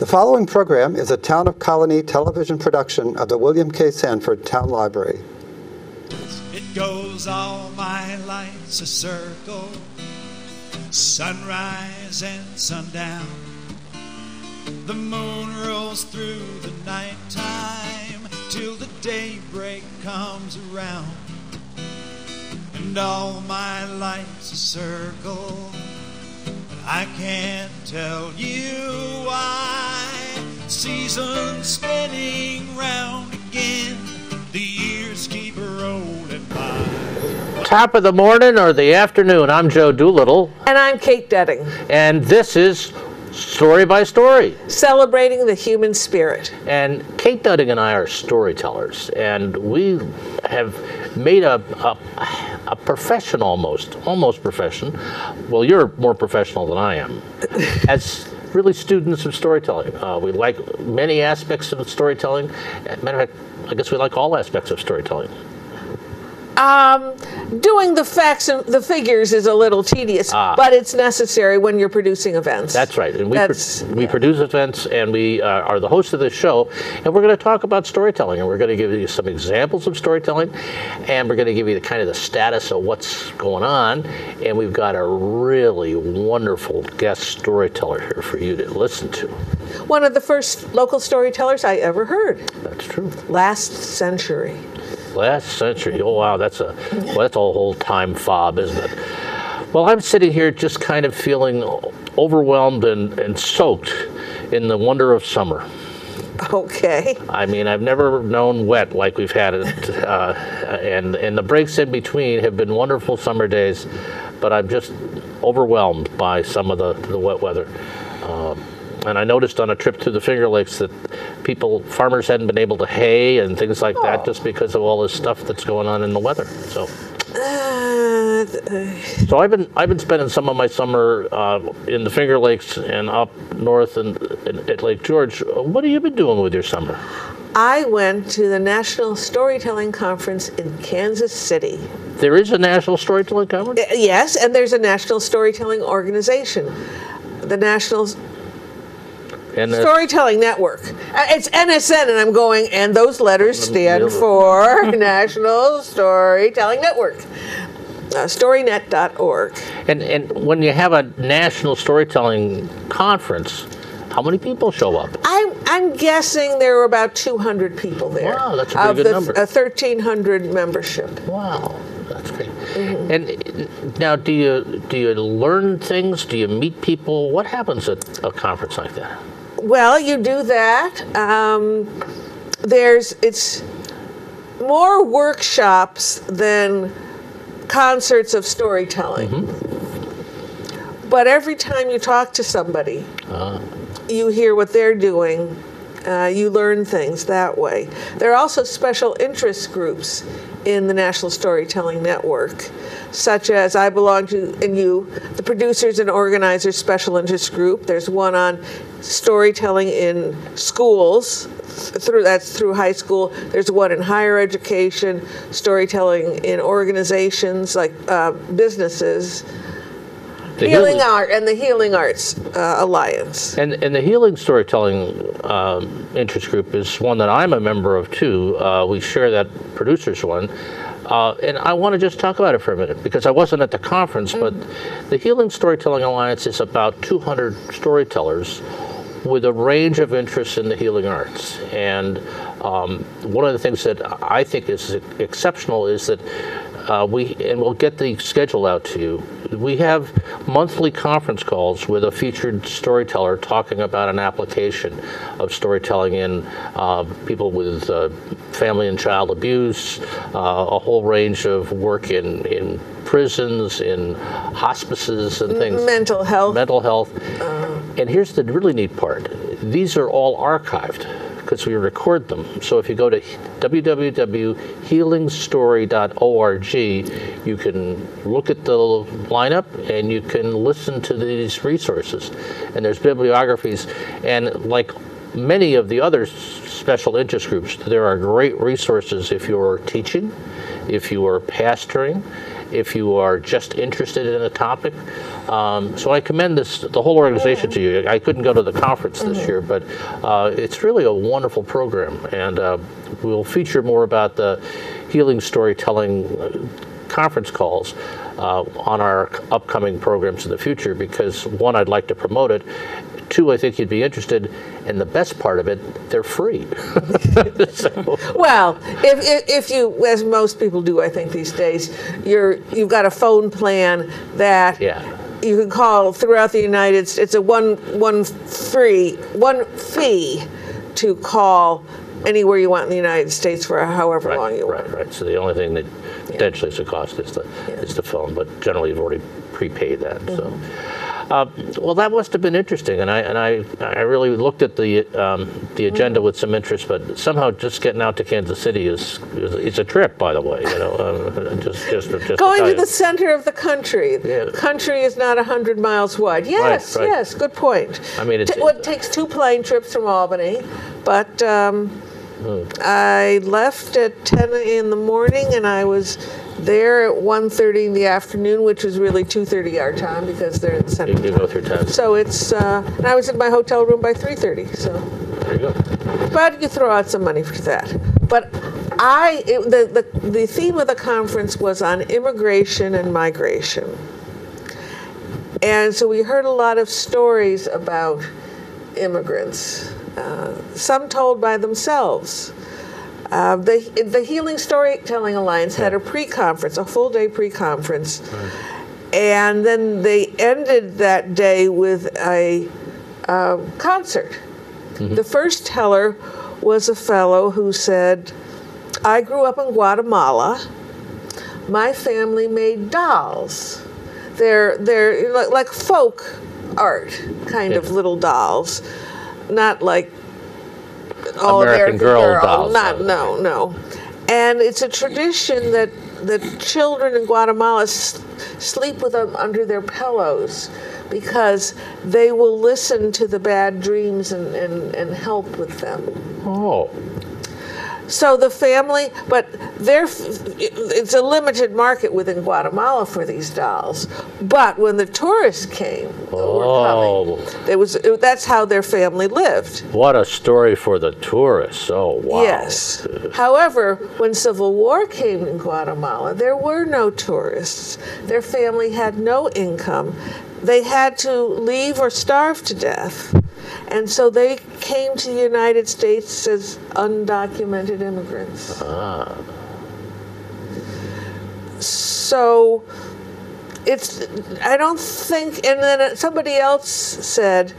The following program is a Town of Colonie television production of the William K. Sanford Town Library. It goes all my life's a circle, sunrise and sundown. The moon rolls through the nighttime till the daybreak comes around. And all my life's a circle, I can't tell you why. Seasons spinning round again, the years keep rolling by. top of the morning or the afternoon. I'm Joe Doolittle, And I'm Kate Dudding, and this is Story by Story. celebrating the human spirit. And Kate Dudding and I are storytellers, and we have made a, a, a profession almost, almost profession. Well, you're more professional than I am, as really students of storytelling. Uh, we like many aspects of storytelling. Matter of fact, I guess we like all aspects of storytelling. Um, doing the facts and the figures is a little tedious, Ah. but it's necessary when you're producing events. That's right. And we, pro- we yeah. produce events and we uh, are the host of this show. And we're going to talk about storytelling. And we're going to give you some examples of storytelling. And we're going to give you the kind of the status of what's going on. And we've got a really wonderful guest storyteller here for you to listen to. One of the first local storytellers I ever heard That's true. last century. Last century. Oh, wow. That's a, well, that's a whole time fob, isn't it? Well, I'm sitting here just kind of feeling overwhelmed and, and soaked in the wonder of summer. Okay. I mean, I've never known wet like we've had it, uh, and and the breaks in between have been wonderful summer days, but I'm just overwhelmed by some of the, the wet weather. Um, and I noticed on a trip to the Finger Lakes that people, farmers hadn't been able to hay and things like that just because of all this stuff that's going on in the weather. So, Uh, so I've been I've been spending some of my summer uh, in the Finger Lakes and up north and, and at Lake George. What have you been doing with your summer? I went to the National Storytelling Conference in Kansas City. There is a national storytelling conference. Uh, Yes, and there's a National Storytelling Organization, the National And uh, Storytelling Network. Uh, It's NSN, and I'm going, and those letters stand for National Storytelling Network. Uh, Storynet.org. and and when you have a national storytelling conference, how many people show up? I'm, I'm guessing there were about 200 people there. Wow, that's a pretty of good the, number. A 1,300 membership. Wow, that's great. And uh, now, do you do you learn things? Do you meet people? What happens at a conference like that? Well, you do that. Um, there's it's more workshops than concerts of storytelling. But every time you talk to somebody, you hear what they're doing. Uh, you learn things that way. There are also special interest groups in the National Storytelling Network, such as I belong to, and you, the Producers and Organizers Special Interest Group. There's one on storytelling in schools, through that's through high school. There's one in higher education, storytelling in organizations like uh, businesses. The Healing Art and the Healing Arts uh, Alliance. And, and the healing storytelling um, interest group is one that I'm a member of too. Uh, we share that producers one. Uh, and I want to just talk about it for a minute because I wasn't at the conference, but the Healing Storytelling Alliance is about 200 storytellers with a range of interests in the healing arts. And um, one of the things that I think is exceptional is that uh, we, and we'll get the schedule out to you. We have monthly conference calls with a featured storyteller talking about an application of storytelling in uh, people with uh, family and child abuse, uh, a whole range of work in, in prisons, in hospices, and things Mental health. mental health. And here's the really neat part these are all archived because we record them. So if you go to www.healingstory.org, you can look at the lineup and you can listen to these resources. And there's bibliographies. And like many of the other special interest groups, there are great resources if you're teaching, if you are pastoring, if you are just interested in a topic. Um, so I commend this the whole organization to you. I couldn't go to the conference this year, but uh, it's really a wonderful program, and uh, we'll feature more about the healing storytelling uh, conference calls uh, on our upcoming programs in the future. Because one, I'd like to promote it. Two, I think you'd be interested, and the best part of it, they're free. So- Well, if, if, if you, as most people do, I think these days, you're you've got a phone plan that Yeah. You can call throughout the United States. It's a one one free one fee to call anywhere you want in the United States for however long Right, you want. right, right. So the only thing that potentially is a cost is the, is the phone, but generally you've already prepaid that, so. Mm-hmm. Uh, Well, that must have been interesting, and I, and I, I really looked at the, um, the agenda with some interest, but somehow just getting out to Kansas City is, is it's a trip, by the way, you know, uh, just, just, just. Going to the center of the country. Yeah. The country is not 100 miles wide. Yes, right. yes, good point. I mean, it's- Ta- well, it takes two plane trips from Albany, but um, Hmm. I left at 10 in the morning and I was there at 1.30 in the afternoon, which was really 2.30 our time because they're in the center. You you go through town, So it's, uh, and I was in my hotel room by 3.30, so. there you go. But you throw out some money for that. But I, it, the, the, the theme of the conference was on immigration and migration. And so we heard a lot of stories about immigrants, uh, some told by themselves. Uh, the, the Healing Storytelling Alliance had a pre conference, a full day pre conference. And then they ended that day with a uh, concert. The first teller was a fellow who said, I grew up in Guatemala. My family made dolls. They're, they're like, like folk art, kind of little dolls, not like Oh, all American Girl dolls, Not, no. no, no. And it's a tradition that that children in Guatemala s- sleep with them under their pillows because they will listen to the bad dreams and, and, and help with them. Oh, So the family, but they're, it's a limited market within Guatemala for these dolls. But when the tourists came, Oh. coming, it was, that's how their family lived. what a story for the tourists, oh, wow. Yes. However, when civil war came in Guatemala, there were no tourists. Their family had no income. They had to leave or starve to death. And so they came to the United States as undocumented immigrants. Ah. So it's, I don't think, and then somebody else said,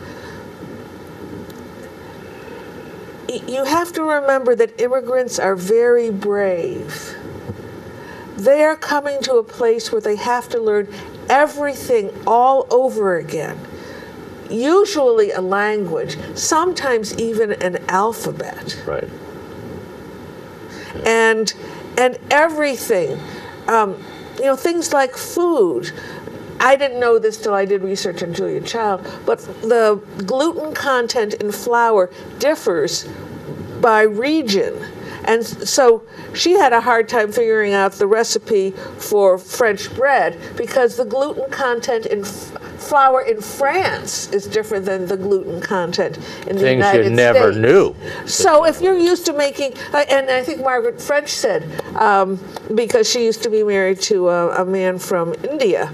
you have to remember that immigrants are very brave. They are coming to a place where they have to learn everything all over again. Usually a language, sometimes even an alphabet. Right. and and everything um, you know things like food. I didn't know this till i did research on julia child but the gluten content in flour differs by region. And so she had a hard time figuring out the recipe for french bread because the gluten content in f- flour in france is different than the gluten content in the Things united you never States. knew. So if you're used to making, and I think Margaret French said, um, because she used to be married to a, a man from India,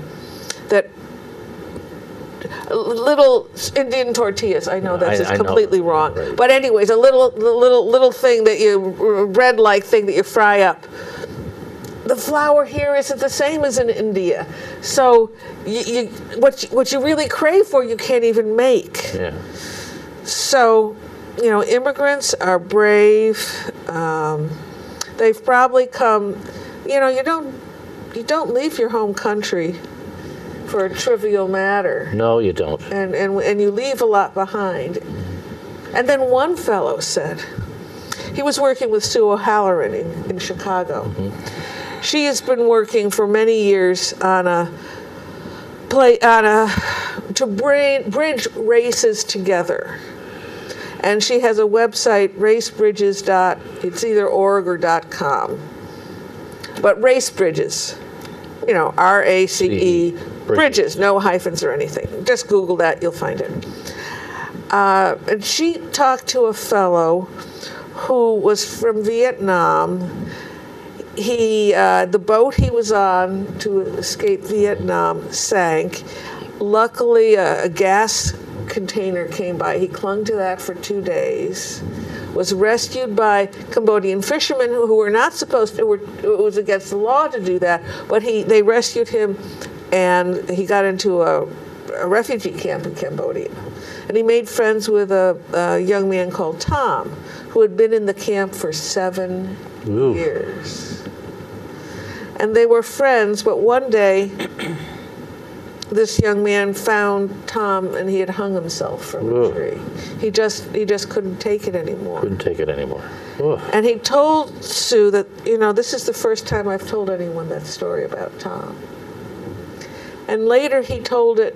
that little Indian tortillas. I know that's I- just I know. completely wrong, Right. but anyways, a little, little, little thing that you bread-like thing that you fry up. The flour here isn't the same as in India, so you, you what you, what you really crave for, you can't even make. Yeah. So, you know, immigrants are brave. Um, they've probably come. You know, you don't you don't leave your home country for a trivial matter, No, you don't. and and and you leave a lot behind. And then one fellow said, he was working with Sue O'Halloran in, in Chicago. She has been working for many years on a play on a to bring, bridge races together. And she has a website, racebridges. dot It's either org or dot com. But race bridges. you know, R A C E, Bridges. Bridges, no hyphens or anything. Just Google that, you'll find it. Uh, and she talked to a fellow who was from Vietnam. He, uh, the boat he was on to escape Vietnam sank. Luckily, a, a gas container came by. He clung to that for two days. Was rescued by Cambodian fishermen who, who were not supposed to. Were, it was against the law to do that, but he they rescued him, and he got into a, a refugee camp in Cambodia. And he made friends with a, a young man called Tom, who had been in the camp for seven Ooh. years. And they were friends, but one day, this young man found Tom and he had hung himself from Ooh. a tree. He just he just couldn't take it anymore. Couldn't take it anymore. Oof. And he told Sue that, you know, this is the first time I've told anyone that story about Tom. And later he told it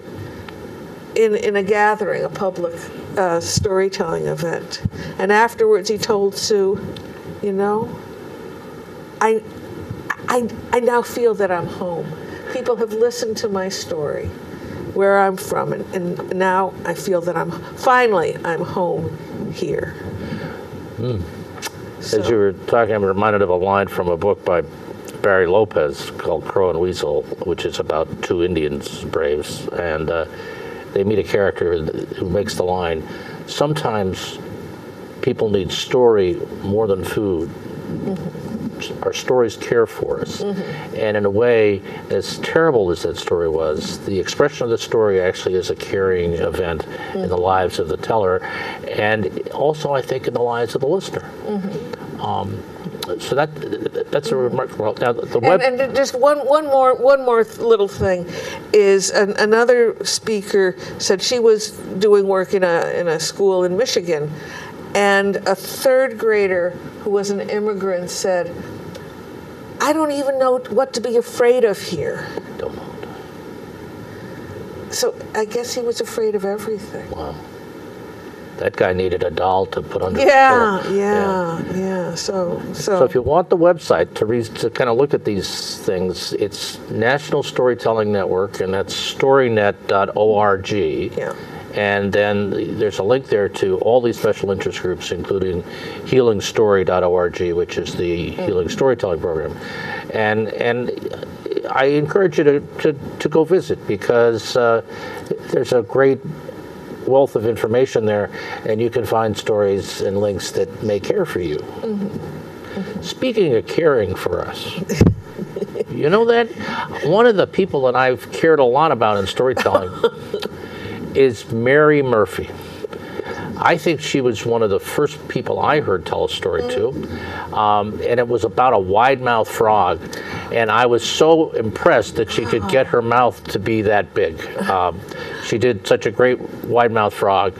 in, in a gathering, a public uh, storytelling event. And afterwards he told Sue, you know, I, I, I now feel that I'm home. People have listened to my story, where I'm from, and, and now I feel that I'm finally I'm home here. As you were talking, I'm reminded of a line from a book by Barry Lopez called Crow and Weasel, which is about two Indians, braves, and uh, they meet a character who makes the line Sometimes people need story more than food. Our stories care for us. Mm-hmm. And in a way, as terrible as that story was, the expression of the story actually is a carrying event in the mm-hmm. lives of the teller and also, I think, in the lives of the listener. Mm-hmm. Um, so that that's a remarkable. Now, the web. And, and just one, one more one more little thing is an, another speaker said she was doing work in a in a school in Michigan, and a third grader who was an immigrant said, "I don't even know what to be afraid of here." Don't. So I guess he was afraid of everything. Wow. That guy needed a doll to put under Yeah, pillow. yeah, yeah. So so, So if you want the website to read, to kind of look at these things, it's National Storytelling Network, and that's storynet.org. Yeah. And then there's a link there to all these special interest groups, including healingstory.org, which is the mm. Healing Storytelling Program. And and I encourage you to, to, to go visit because uh, there's a great wealth of information there, and you can find stories and links that may care for you. Mm-hmm. Speaking of caring for us, mm-hmm. you know that one of the people that I've cared a lot about in storytelling is Mary Murphy. I think she was one of the first people I heard tell a story to, um, and it was about a wide-mouthed frog, and I was so impressed that she could get her mouth to be that big. Um, she did such a great wide mouth frog,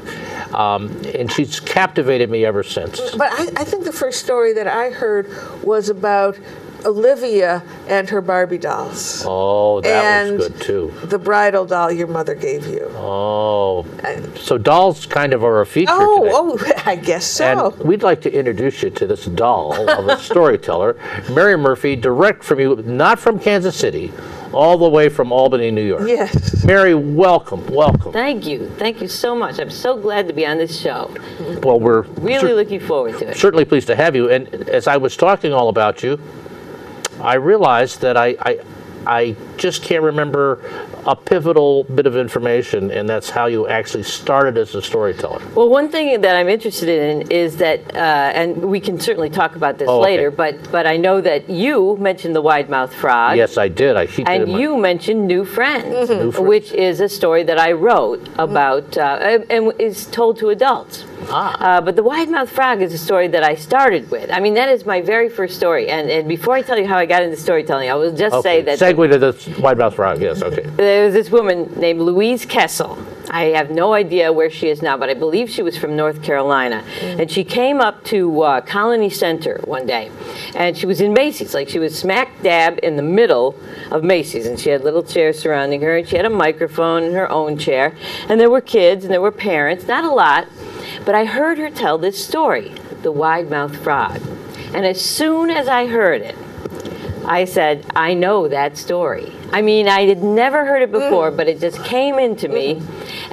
um, and she's captivated me ever since. But I, I think the first story that I heard was about Olivia and her Barbie dolls. Oh, that and was good too. The bridal doll your mother gave you. Oh, so dolls kind of are a feature oh, today. Oh, oh, I guess so. And we'd like to introduce you to this doll of a storyteller, Mary Murphy, direct from you, not from Kansas City, all the way from Albany, New York. yes. Mary, welcome, welcome. Thank you. Thank you so much. I'm so glad to be on this show. Well, we're Really cer- looking forward to it. certainly pleased to have you. And as I was talking all about you, I realized that I, I, I just can't remember a pivotal bit of information, and that's how you actually started as a storyteller. Well, one thing that I'm interested in is that, uh, and we can certainly talk about this Oh, okay. later, but but I know that you mentioned the wide-mouthed frog. Yes, I did. I in And my- you mentioned New Friends, New Friends. which is a story that I wrote about uh, and is told to adults. Ah. Uh, but the Wide-Mouthed Frog is a story that I started with. I mean, that is my very first story. And, and before I tell you how I got into storytelling, I will just say that Segue to the wide mouth frog. Yes, okay. there was this woman named Louise Kessel. I have no idea where she is now, but I believe she was from North Carolina. And she came up to uh, Colonie Center one day, and she was in Macy's, like she was smack dab in the middle of Macy's, and she had little chairs surrounding her, and she had a microphone in her own chair, and there were kids and there were parents, not a lot, but I heard her tell this story, the wide-mouthed frog. And as soon as I heard it, I said, I know that story. I mean, I had never heard it before, but it just came into me.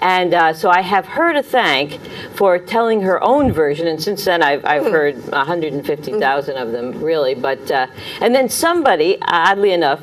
And uh, so I have her to thank for telling her own version. And since then, I've, I've heard 150,000 of them, really. But uh, And then somebody, oddly enough,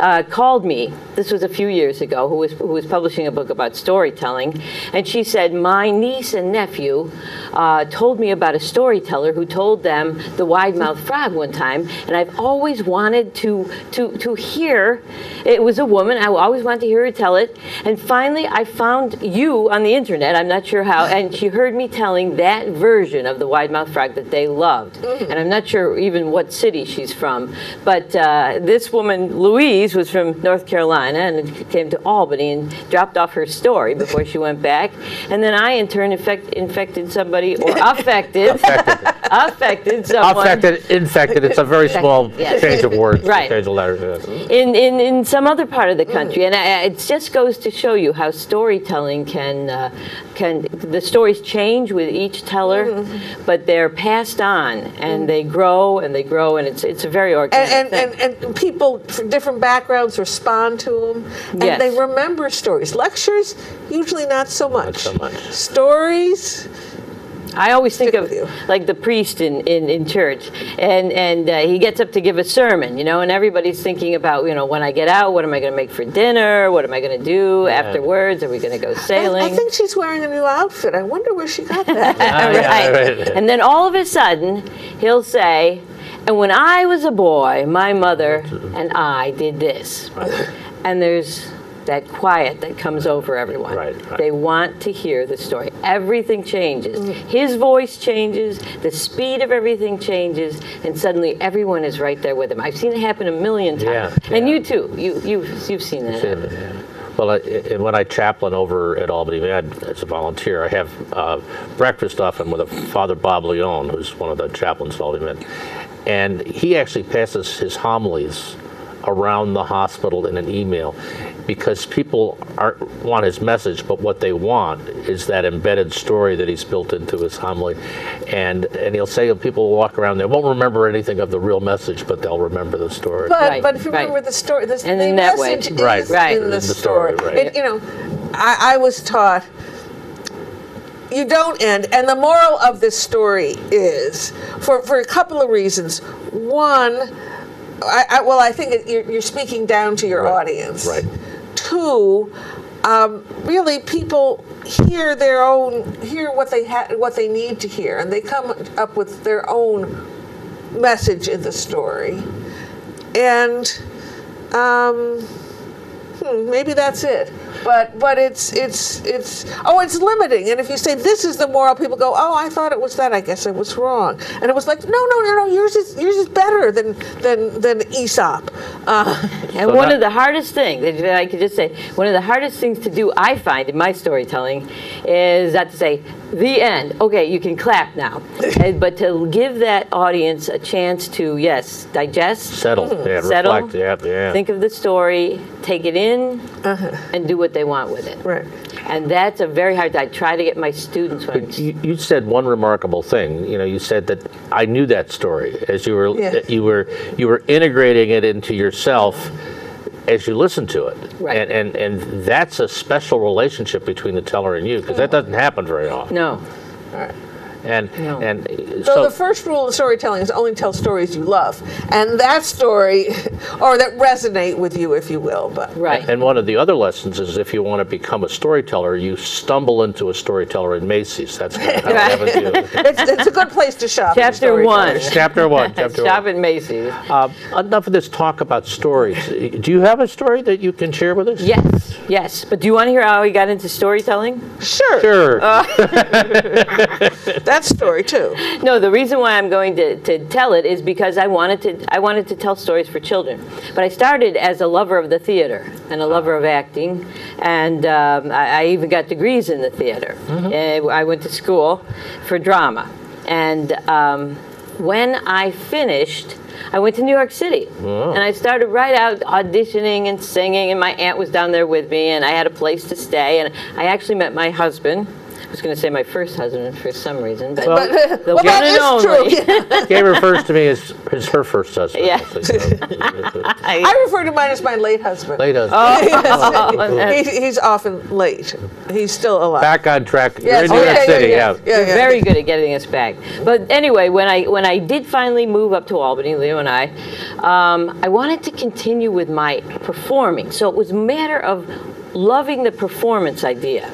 uh, called me. This was a few years ago. Who was who was publishing a book about storytelling, and she said my niece and nephew uh, told me about a storyteller who told them the wide-mouthed frog one time, and I've always wanted to to to hear. It was a woman. I always wanted to hear her tell it, and finally I found you on the internet. I'm not sure how, and she heard me telling that version of the wide-mouthed frog that they loved, and I'm not sure even what city she's from, but uh, this woman Louise was from North Carolina and came to Albany and dropped off her story before she went back. And then I, in turn, infect, infected somebody or affected, affected someone. Affected, infected, it's a very small Yes. change of words, Right. change of letters. in, in, in some other part of the country. And I, it just goes to show you how storytelling can, uh, can the stories change with each teller, mm-hmm. but they're passed on and mm-hmm. they grow and they grow, and it's, it's a very organic and, thing. and, and people from different backgrounds respond to them and Yes. they remember stories lectures usually not so much, Not so much. stories I always think of you. like the priest in, in, in church, and and uh, he gets up to give a sermon, you know, and everybody's thinking about, you know, when I get out, what am I going to make for dinner? What am I going to do afterwards? Are we going to go sailing? I think she's wearing a new outfit i wonder where she got that yeah, right. right. And then all of a sudden, he'll say, and when I was a boy, my mother and I did this. And there's that quiet that comes over everyone. Right, right. They want to hear the story. Everything changes. His voice changes, the speed of everything changes, and suddenly everyone is right there with him. I've seen it happen a million times. Yeah, And yeah. you too. You, you've, you've seen that. happen. Yeah. Well, I, and when I chaplain over at Albany Med as a volunteer, I have uh, breakfast often with a Father Bob Leone, who's one of the chaplains at Albany Med, and he actually passes his homilies around the hospital in an email because people aren't want his message, but what they want is that embedded story that he's built into his homily, and and he'll say people will walk around they won't remember anything of the real message, but they'll remember the story. But Right, but if you right. remember the story, the, And the in that way. message Right, right. in the, In the story, story. right. It- you know, I, I was taught you don't end, and the moral of this story is for for a couple of reasons. One, I, I, well, I think it, you're, you're speaking down to your Right, audience. right. Two, um, really, people hear their own hear what they ha- what they need to hear, and they come up with their own message in the story. And um, hmm, maybe that's it. But but it's it's it's oh it's limiting. And if you say this is the moral, people go oh I thought it was that. I guess I was wrong. And it was like no no no no yours is yours is better than than than Aesop. Uh, And So one that- of the hardest things, if I could just say, one of the hardest things to do, I find in my storytelling, is not to say, the end. Okay, you can clap now. And- but to give that audience a chance to, yes, digest, Settle, yeah, settle, reflect, yeah, yeah. think of the story, take it in, and do what they want with it. Right. And that's a very hard. I try to get my students when You, you said one remarkable thing. You know, you said that I knew that story as you were Yeah. you were you were integrating it into yourself as you listened to it. Right. And and and that's a special relationship between the teller and you because that mm-hmm. doesn't happen very often. no. And No. and So, so the first rule of storytelling is only tell stories you love, and that story, or that resonate with you, if you will. But Right. and one of the other lessons is if you want to become a storyteller, you stumble into a storyteller in Macy's. That's kind of how it happens to you. it's, it's a good place to shop. Chapter one. Chapter one. Chapter Shop one. at Macy's. Uh, enough of this talk about stories. Do you have a story that you can share with us? Yes, yes. But do you want to hear how we got into storytelling? Sure, Sure. That story too. No, the reason why I'm going to, to tell it is because I wanted to I wanted to tell stories for children. But I started as a lover of the theater and a lover of acting, and um, I, I even got degrees in the theater. Uh, I went to school for drama, and um, when I finished. I went to New York City and I started right out auditioning and singing, and my aunt was down there with me, and I had a place to stay. And I actually met my husband, was going to say my first husband for some reason, but Well, the well, one that and is only. true. Gabe refers to me as, as her first husband. Yeah. I I refer to mine as my late husband. Late husband. Oh, He, he's often late. He's still alive. Back on track. You're Yes. in New Oh, York yeah, yeah, City, yeah. yeah. Yeah, You're yeah. very good at getting us back. But anyway, when I when I did finally move up to Albany, Leo and I, um, I wanted to continue with my performing. So it was a matter of loving the performance idea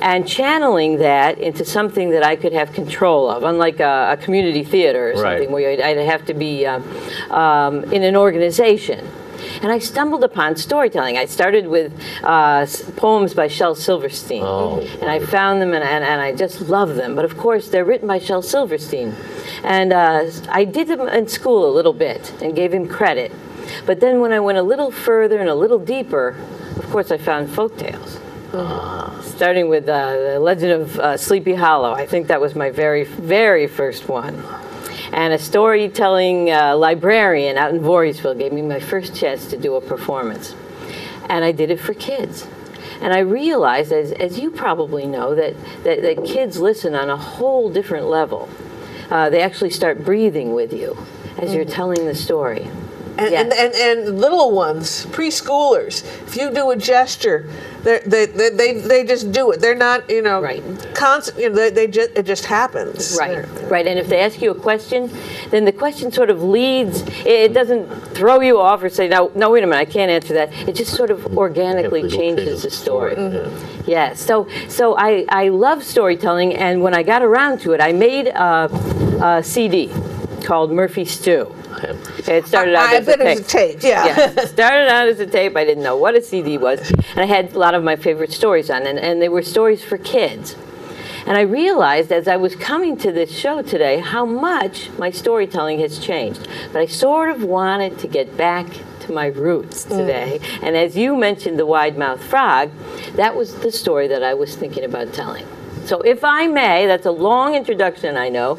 and channeling that into something that I could have control of, unlike a, a community theater or Right. something where I'd, I'd have to be um, um, in an organization. And I stumbled upon storytelling. I started with uh, poems by Shel Silverstein. Oh, and I found them and, and, and I just love them. But of course, they're written by Shel Silverstein. And uh, I did them in school a little bit and gave him credit. But then when I went a little further and a little deeper, of course, I found folk tales. Starting with uh, the Legend of uh, Sleepy Hollow. I think that was my very, very first one. And a storytelling uh, librarian out in Voorheesville gave me my first chance to do a performance. And I did it for kids. And I realized, as, as you probably know, that, that, that kids listen on a whole different level. Uh, they actually start breathing with you as you're telling the story. And, Yes. and, and, and little ones, preschoolers, if you do a gesture, they're- they, they, they, they just do it. They're not, you know, Right. constant, you know, they, they just, it just happens. Right, right. And if they ask you a question, then the question sort of leads. It it doesn't throw you off or say, "No, no, wait a minute, I can't answer that." It just sort of organically changes changes the the story. story, Yeah. So, so I I love storytelling, and when I got around to it, I made a, a CD called Murphy Stew. It started out I, I as a bet it was a tape. tape, yeah. Yeah, it started out as a tape. I didn't know what a CD was. And I had a lot of my favorite stories on, and, and they were stories for kids. And I realized as I was coming to this show today how much my storytelling has changed. But I sort of wanted to get back to my roots mm. today. And as you mentioned the wide mouthed frog, that was the story that I was thinking about telling. So if I may, that's a long introduction, I know,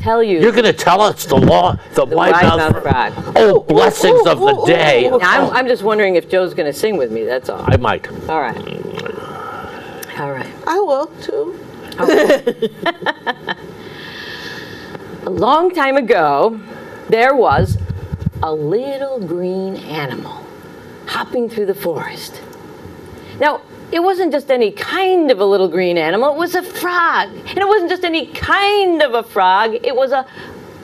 tell you. You're going to tell us the law, the, the wide wide-mouthed mouth. frog. Oh, blessings of the day. Now, I'm, I'm just wondering if Joe's going to sing with me. That's all. I might. All right. All right. I will too. A long time ago, there was a little green animal hopping through the forest. Now, it wasn't just any kind of a little green animal, it was a frog. And it wasn't just any kind of a frog, it was a,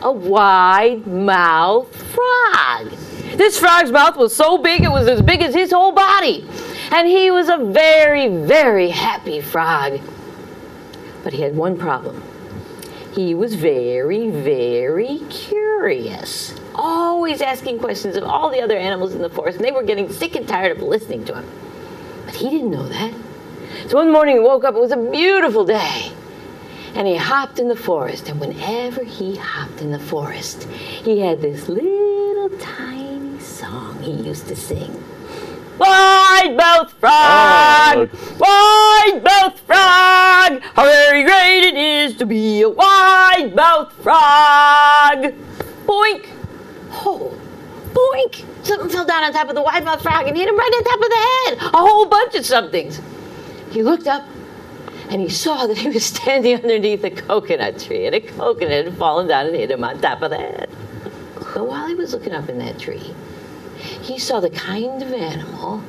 a wide mouthed frog. This frog's mouth was so big it was as big as his whole body. And he was a very, very happy frog. But he had one problem. He was very, very curious, always asking questions of all the other animals in the forest, and they were getting sick and tired of listening to him. But he didn't know that. So one morning he woke up, it was a beautiful day, and he hopped in the forest. And whenever he hopped in the forest, he had this little tiny song he used to sing. Wide mouth frog, ah, wide mouth frog, how very great it is to be a wide mouth frog. Boink! Oh, boink! Something fell down on top of the wide mouth frog and hit him right on top of the head. A whole bunch of somethings. He looked up and he saw that he was standing underneath a coconut tree and a coconut had fallen down and hit him on top of the head. But while he was looking up in that tree, he saw the kind of animal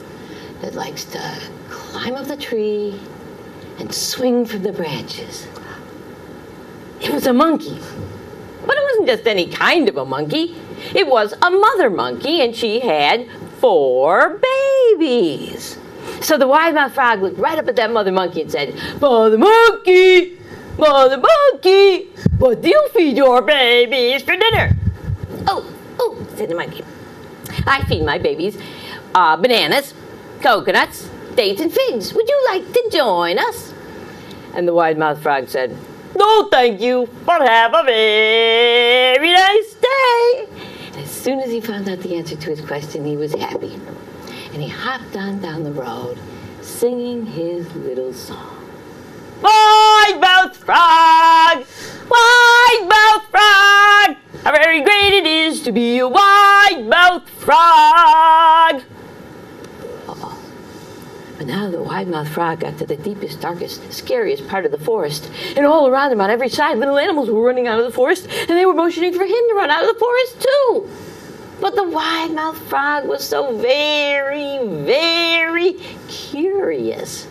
that likes to climb up the tree and swing from the branches. It was a monkey. But it wasn't just any kind of a monkey. It was a mother monkey, and she had four babies. So the wide mouthed frog looked right up at that mother monkey and said, Mother monkey, mother monkey, what do you feed your babies for dinner? Oh, oh, said the monkey. I feed my babies uh, bananas, coconuts, dates, and figs. Would you like to join us? And the wide mouthed frog said, No, thank you, but have a very nice day. As soon as he found out the answer to his question, he was happy. And he hopped on down the road, singing his little song. Wide mouth frog, wide mouth frog, how very great it is to be a wide mouth frog. Uh-oh. But now the wide-mouthed frog got to the deepest, darkest, scariest part of the forest, and all around him on every side, little animals were running out of the forest, and they were motioning for him to run out of the forest too. But the wide-mouthed frog was so very, very curious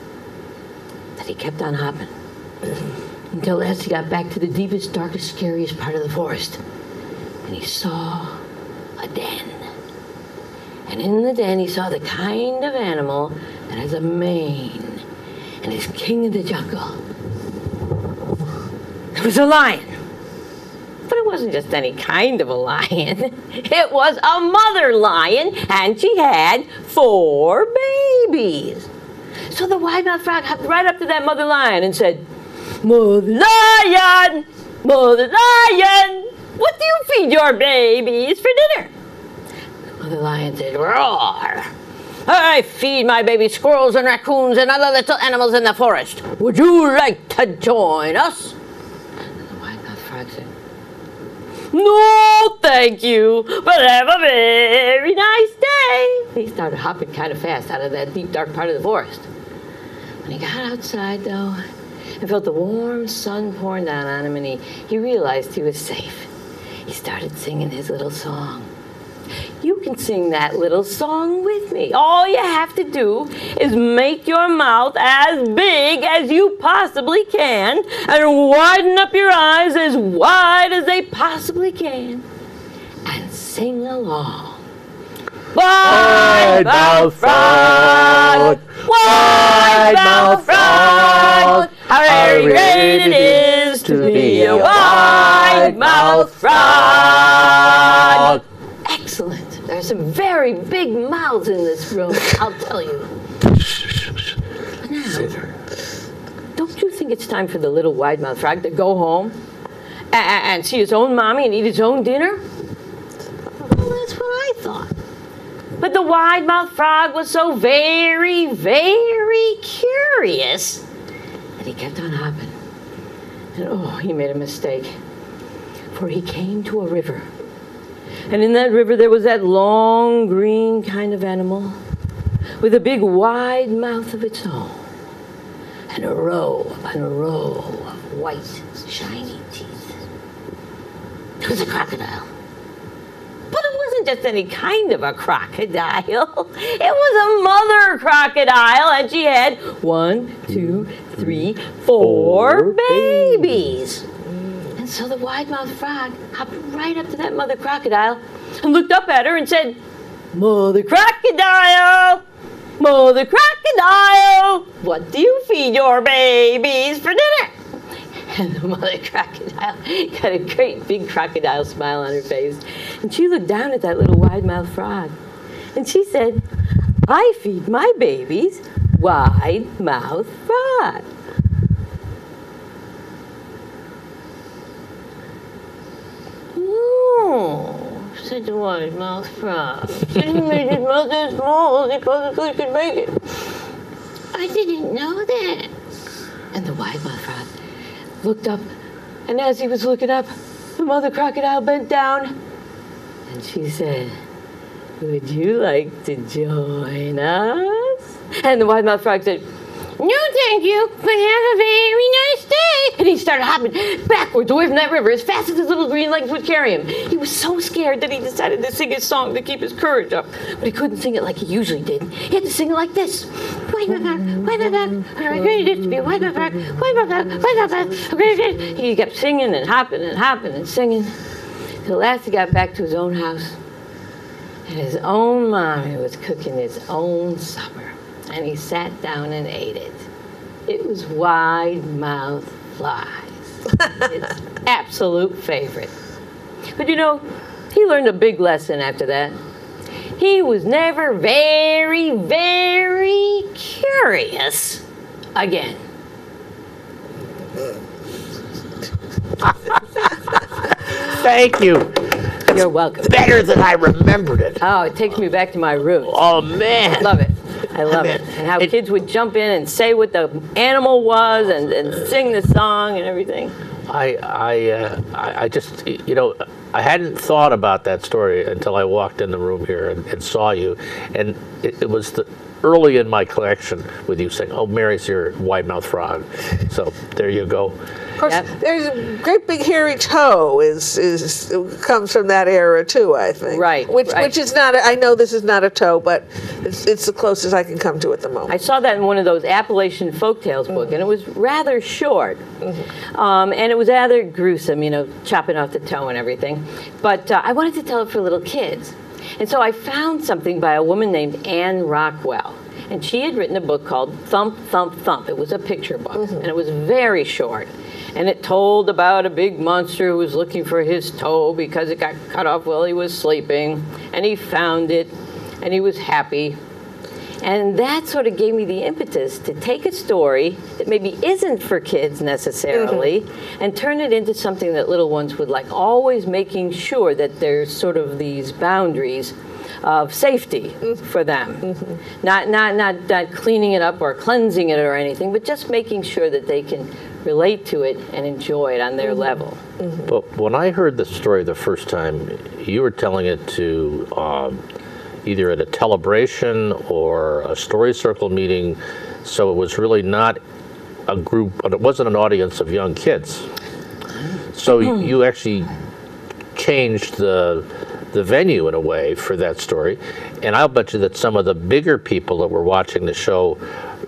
that he kept on hopping until as he got back to the deepest, darkest, scariest part of the forest, and he saw a den. And in the den, he saw the kind of animal that has a mane and is king of the jungle. It was a lion. But it wasn't just any kind of a lion. It was a mother lion, and she had four babies. So the wide-mouthed frog hopped right up to that mother lion and said, Mother lion, mother lion, what do you feed your babies for dinner? Mother lion said, Roar. I feed my baby squirrels and raccoons and other little animals in the forest. Would you like to join us? The wide-mouthed frog said, No, thank you, but have a very nice day. He started hopping kind of fast out of that deep, dark part of the forest. When he got outside, though, and felt the warm sun pouring down on him, and he, he realized he was safe, he started singing his little song. You can sing that little song with me. All you have to do is make your mouth as big as you possibly can and widen up your eyes as wide as they possibly can and sing along. Wide mouth frog, wide mouth frog, how very great it is to be a wide mouth frog. Some very big mouths in this room, I'll tell you. Now, don't you think it's time for the little wide mouthed frog to go home a- a- and see his own mommy and eat his own dinner? Well, that's what I thought. But the wide mouthed frog was so very, very curious that he kept on hopping. And oh, he made a mistake. For he came to a river. And in that river, there was that long green kind of animal with a big wide mouth of its own and a row and a row of white, shiny teeth. It was a crocodile. But it wasn't just any kind of a crocodile. It was a mother crocodile, and she had one, two, three, four babies. And so the wide-mouthed frog hopped right up to that mother crocodile and looked up at her and said, Mother crocodile, mother crocodile, what do you feed your babies for dinner? And the mother crocodile got a great big crocodile smile on her face. And she looked down at that little wide-mouthed frog. And she said, I feed my babies wide-mouthed frog. Said the wide-mouthed frog. Said he made his mouth as small as he possibly could make it. I didn't know that. And the wide-mouthed frog looked up, and as he was looking up, the mother crocodile bent down, and she said, "Would you like to join us?" And the wide-mouthed frog said, "No, thank you, but have a very nice day." And he started hopping backwards away from that river as fast as his little green legs would carry him. He was so scared that he decided to sing his song to keep his courage up, but he couldn't sing it like he usually did. He had to sing it like this: He kept singing and hopping and hopping and singing till last he got back to his own house. And his own mommy was cooking his own supper. And he sat down and ate it. It was wide mouth flies. his absolute favorite. But you know, he learned a big lesson after that. He was never very, very curious again. Thank you. You're welcome. Better than I remembered it. Oh, it takes me back to my roots. Oh man. love it. I love it. And how it- kids would jump in and say what the animal was and, and sing the song and everything. I I, uh, I I just you know I hadn't thought about that story until I walked in the room here and, and saw you, and it, it was the early in my collection with you saying, "Oh, Mary's your wide mouth frog." So there you go. Of course, Yep. there's a great big hairy toe is is comes from that era too. I think. Right, Which right. which is not. A, I know this is not a toe, but it's it's the closest I can come to at the moment. I saw that in one of those Appalachian folktales book, and it was rather short, um, and it was rather gruesome, you know, chopping off the toe and everything. But uh, I wanted to tell it for little kids, and so I found something by a woman named Anne Rockwell, and she had written a book called Thump Thump Thump. It was a picture book, mm-hmm. and it was very short. And it told about a big monster who was looking for his toe because it got cut off while he was sleeping, and he found it, and he was happy. And that sort of gave me the impetus to take a story that maybe isn't for kids necessarily mm-hmm. and turn it into something that little ones would like, always making sure that there's sort of these boundaries of safety mm-hmm. for them. Mm-hmm. Not, not, not, not cleaning it up or cleansing it or anything, but just making sure that they can relate to it and enjoy it on their level. But when I heard the story the first time, you were telling it to um, either at a celebration or a story circle meeting, so it was really not a group, it wasn't an audience of young kids. So you- hmm. you actually changed the the venue in a way for that story, and I'll bet you that some of the bigger people that were watching the show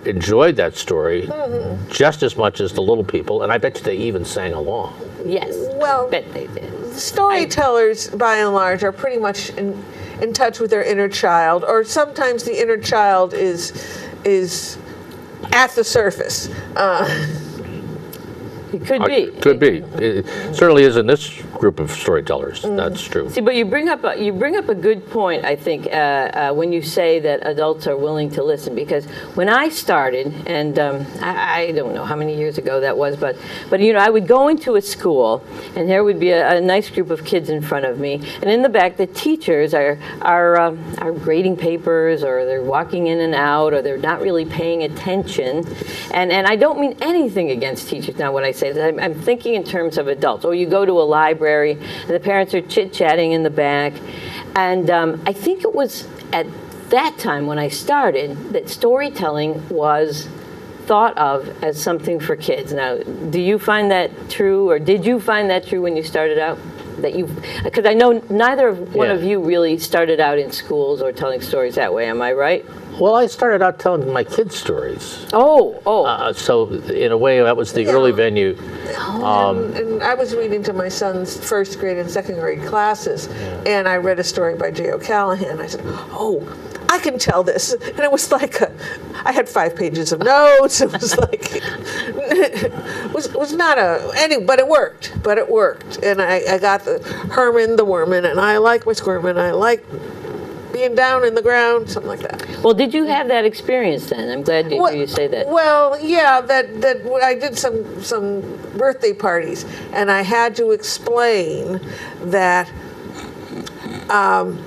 enjoyed that story mm-hmm. just as much as the little people, and I bet you they even sang along. Yes. Well- bet they did. Storytellers, by and large, are pretty much in, in touch with their inner child, or sometimes the inner child is is at the surface. Uh, It could be. Could be. It certainly is in this group of storytellers. That's true. See, but you bring up a, you bring up a good point. I think uh, uh, when you say that adults are willing to listen, because when I started, and um, I, I don't know how many years ago that was, but but you know, I would go into a school, and there would be a, a nice group of kids in front of me, and in the back, the teachers are are um, are grading papers, or they're walking in and out, or they're not really paying attention, and and I don't mean anything against teachers now when I say that. I'm, I'm thinking in terms of adults. Or you go to a library, and the parents are chit chatting in the back, and um, I think it was at that time when I started that storytelling was thought of as something for kids. Now, do you find that true, or did you find that true when you started out? That you, because I know neither of one Yeah. of you really started out in schools or telling stories that way. Am I right? Well, I started out telling my kids stories. Oh, oh, Uh, so, in a way, that was the early venue. and, and I was reading to my son's first grade and second grade classes, and I read a story by Jay O'Callahan. I said, "Oh, I can tell this," and it was like a, I had five pages of notes. It was like, it was was not a any, but it worked. But it worked, and I, I got the Herman the Worman, and I like my Squirman. I like being down in the ground, something like that. well, did you have that experience then? I'm glad to hear you say that. Well, yeah, that that I did some some birthday parties, and I had to explain that um,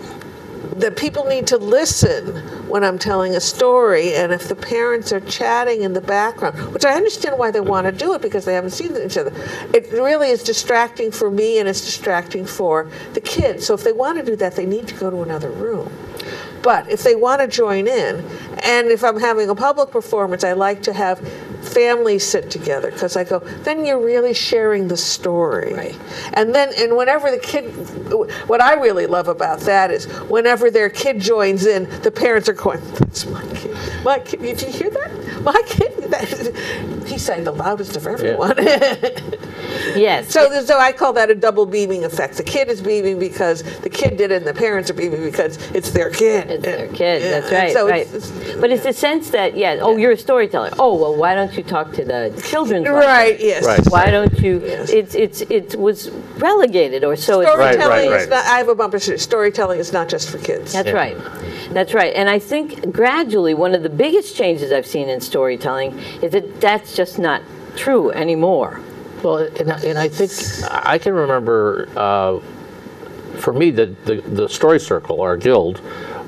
that people need to listen when I'm telling a story, and if the parents are chatting in the background, which I understand why they want to do it because they haven't seen each other, it really is distracting for me and it's distracting for the kids. So if they want to do that, they need to go to another room. But if they want to join in, and if I'm having a public performance, I like to have families sit together because I go, then you're really sharing the story. Right. And then, and whenever the kid, what I really love about that is whenever their kid joins in, the parents are going, that's my kid. My kid, did you hear that? My kid, that, he sang the loudest of everyone. yes. So, so I call that a double beaming effect. The kid is beaming because the kid did it, and the parents are beaming because it's their kid. It's their kid. Yeah, That's right. so right. it's- it's- but it's the sense that yeah. Oh, you're a storyteller. Oh well, why don't you talk to the children's library? Right. Yes. Right. Why don't you? Yes. It's it's it was relegated, or so it's Right, Storytelling right, is right. not. I have a bumper sticker. Storytelling is not just for kids. That's Yeah. right. That's right. And I think gradually one of the biggest changes I've seen in storytelling is that that's just not true anymore. Well, and, I- and I think I can remember uh, for me, the, the, the story circle, our guild,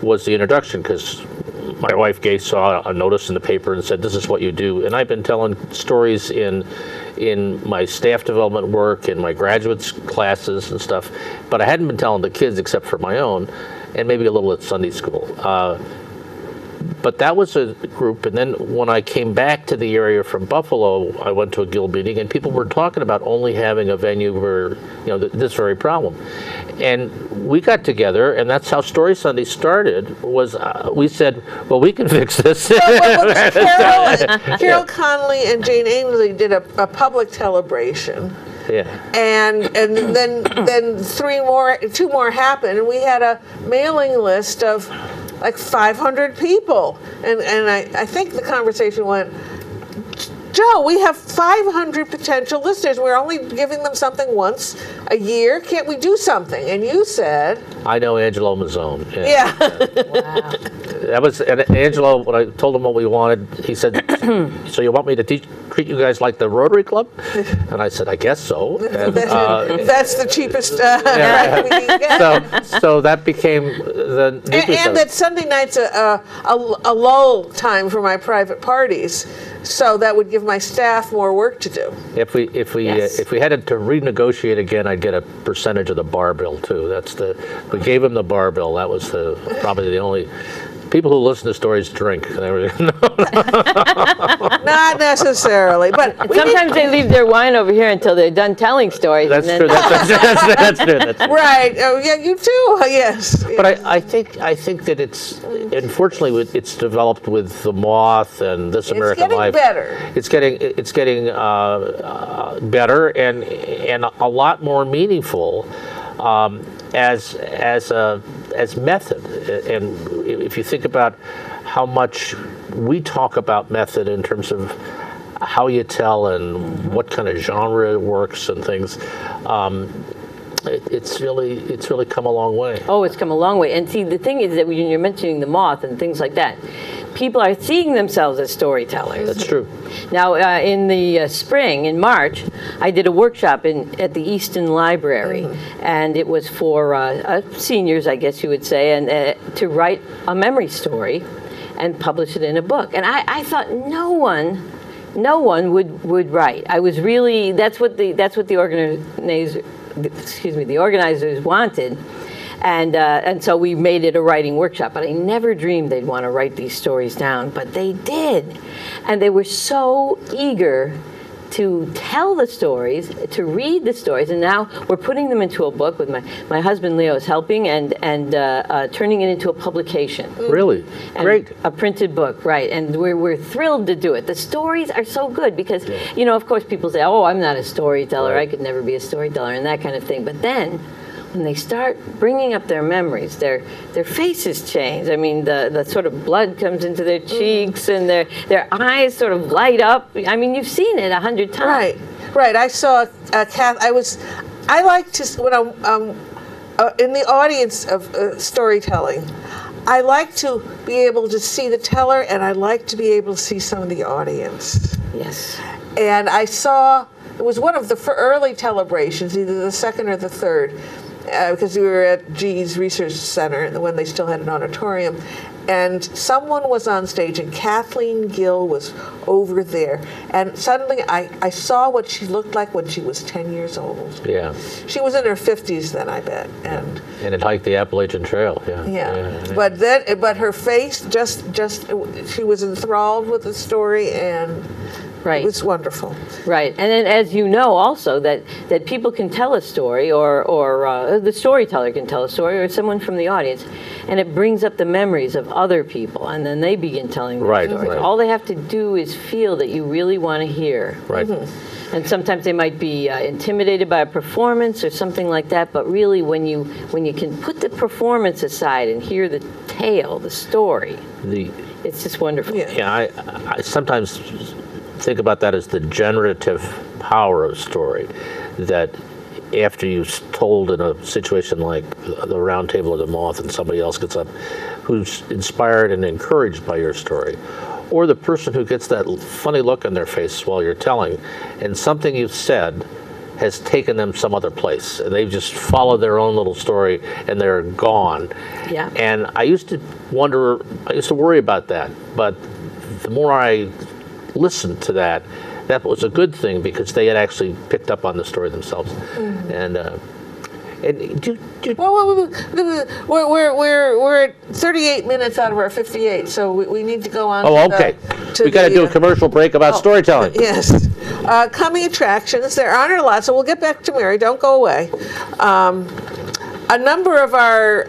was the introduction because my wife Gay saw a notice in the paper and said, "This is what you do." And I've been telling stories in in my staff development work, in my graduates classes and stuff, but I hadn't been telling the kids except for my own, and maybe a little at Sunday school. Uh, but that was a group, and then when I came back to the area from Buffalo, I went to a guild meeting, and people were talking about only having a venue for you know th- this very problem, and we got together, and that's how Story Sunday started. Was uh, we said, well, we can fix this. Well, well, Carol, Carol Connolly and Jane Ainsley did a, a public celebration. yeah. and and then then three more two more happened and we had a mailing list of like 500 people and and I, I think the conversation went Joe, we have 500 potential listeners. We're only giving them something once a year. Can't we do something? And you said, I know Angelo Mazzone. yeah. wow. That was and Angelo. When I told him what we wanted, he said, "So you want me to teach, treat you guys like the Rotary Club?" And I said, "I guess so." And, uh, That's the cheapest uh, right we can get. so, so that became the And, and that Sunday night's a, a, a, a lull time for my private parties, so that would give my staff more work to do. If we if we Yes. uh, if we had to renegotiate again, I'd get a percentage of the bar bill too. That's the we gave him the bar bill. That was the probably the only people who listen to stories drink. They were- Not necessarily, but Sometimes they leave their wine over here until they're done telling stories. that's true. then, That's, that's, that's true. That's true. right. Oh, yeah, you too. Yes. But I, I think I think that it's unfortunately it's developed with the moth and this American getting Life. better. It's getting it's getting uh, uh, better and and a lot more meaningful um, as as a as method. And if you think about how much we talk about method in terms of how you tell and what kind of genre works and things. Um, it, it's really it's really come a long way. oh, it's come a long way. And see, the thing is that when you're mentioning the moth and things like that, people are seeing themselves as storytellers. That's true. Now, uh, in the uh, spring, in March, I did a workshop in at the Easton Library, and it was for uh, uh, seniors, I guess you would say, and uh, to write a memory story and publish it in a book. And I, I thought no one, no one would would write. I was really that's what the that's what the organizer, excuse me, the organizers wanted. And, uh, and so we made it a writing workshop, but I never dreamed they'd want to write these stories down, but they did. And they were so eager to tell the stories, to read the stories, and now we're putting them into a book with my, my husband Leo is helping and, and uh, uh, turning it into a publication. Really And great. A printed book, right. And we're, we're thrilled to do it. The stories are so good because, you know, of course, people say, oh, I'm not a storyteller. Right. I could never be a storyteller, and that kind of thing. But then, when they start bringing up their memories, their their faces change. I mean, the, the sort of blood comes into their cheeks and their, their eyes sort of light up. I mean, you've seen it a hundred times. Right, right. I saw a cat. I was, I like to when I'm um, uh, in the audience of uh, storytelling. I like to be able to see the teller, and I like to be able to see some of the audience. Yes. And I saw it was one of the early celebrations, either the second or the third, uh, because we were at GE's Research Center when they still had an auditorium. And someone was on stage, and Kathleen Gill was over there. And suddenly I, I saw what she looked like when she was 10 years old. Yeah, She was in her 50s then, I bet. And and it hiked the Appalachian Trail. Yeah. yeah, but then, but her face just, just, she was enthralled with the story, and Right. it was wonderful. Right, and then as you know, also that that people can tell a story, or or uh, the storyteller can tell a story, or someone from the audience, and it brings up the memories of other people, and then they begin telling their Right, stories. right. All they have to do is feel that you really want to hear. Right. And sometimes they might be uh, intimidated by a performance or something like that. But really, when you when you can put the performance aside and hear the tale, the story, The it's just wonderful. Yeah. yeah, I, I sometimes think about that as the generative power of story. That after you've told in a situation like the round table of the moth and somebody else gets up who's inspired and encouraged by your story or the person who gets that funny look on their face while you're telling and something you've said has taken them some other place and they've just followed their own little story and they're gone Yeah. and i used to wonder i used to worry about that but the more i listened to that that was a good thing because they had actually picked up on the story themselves and uh, And do, do, Well, we're, we're, we're, we're at 38 minutes out of our 58, so we, we need to go on. oh, okay. The, We got to do a uh, commercial break about oh, storytelling. Yes. Uh, coming attractions, there aren't a lot, so we'll get back to Mary. Don't go away. Um, a number of our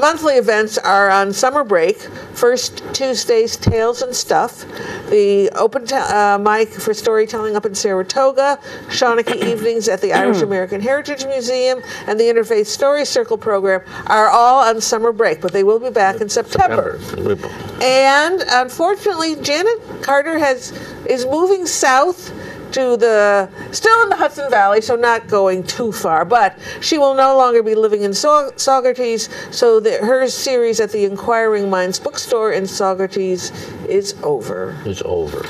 monthly events are on summer break. First Tuesdays, Tales and Stuff. The open t- uh, mic for storytelling up in Saratoga. Shawnee Evenings at the Irish American Heritage Museum and the Interfaith Story Circle program are all on summer break, but they will be back in September. Remember. And unfortunately, Janet Carter has is moving south to the still in the Hudson Valley, so not going too far. But she will no longer be living in Sau- Saugerties, so that her series at the Inquiring Minds bookstore in Saugerties is over. It's over.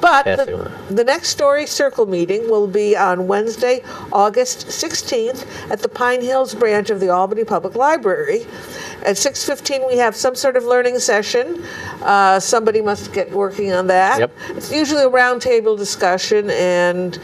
But the, the next Story Circle meeting will be on Wednesday, August 16th at the Pine Hills branch of the Albany Public Library. At 6:15 we have some sort of learning session. Uh, somebody must get working on that. Yep. It's usually a roundtable discussion and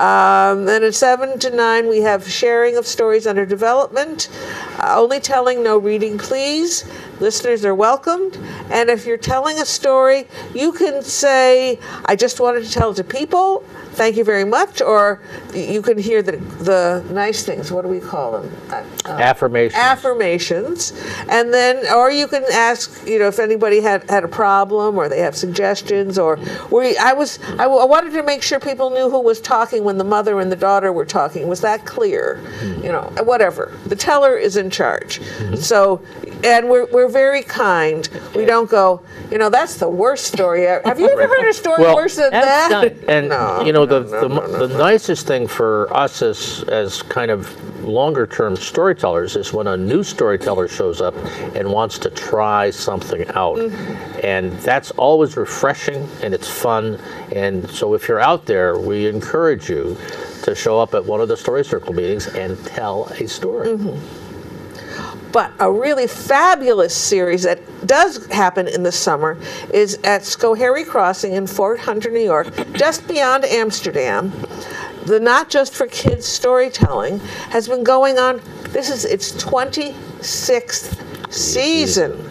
um, then at 7 to 9, we have sharing of stories under development. Uh, only telling, no reading, please. Listeners are welcomed. And if you're telling a story, you can say, I just wanted to tell it to people. Thank you very much. Or you can hear the, the nice things. What do we call them? Uh, uh, Affirmation. affirmations and then or you can ask you know if anybody had had a problem or they have suggestions or we i was I, w- I wanted to make sure people knew who was talking when the mother and the daughter were talking was that clear you know whatever the teller is in charge so and we're, we're very kind we don't go you know that's the worst story ever. have you ever heard a story Well, worse than that done. And No, you know the no, the, no, no, the nicest thing for us as as kind of longer term storytellers is when a new storyteller shows up and wants to try something out, Mm-hmm. and that's always refreshing and it's fun. And so if you're out there, we encourage you to show up at one of the story circle meetings and tell a story. Mm-hmm. But a really fabulous series that does happen in the summer is at Schoharie Crossing in Fort Hunter, New York, just beyond Amsterdam. The Not Just for Kids storytelling has been going on. This is its 26th season.